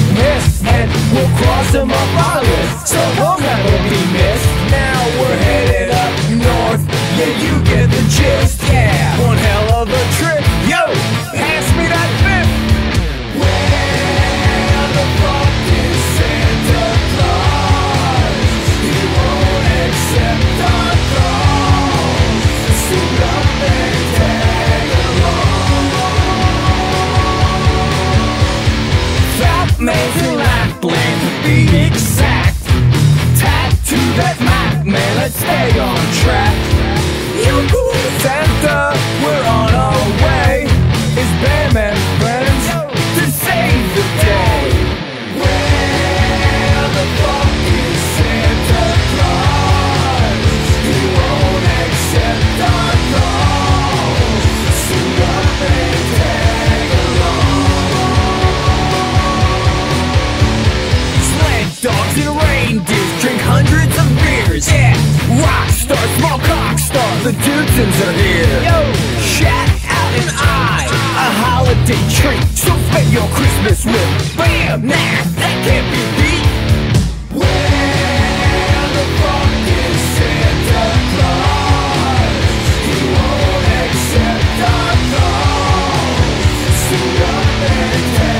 we've missed, and we'll cross them off our list. So we'll never be missed. Amazing laat blind to be exact Tattoo that might man, let's stay on track. You cool The Dudesons are here. Yo, Chat out and I, a holiday treat. So spend your Christmas with Bam. Nah, that can't be beat. Where the fuck is Santa Claus? He won't accept our calls. Suit up and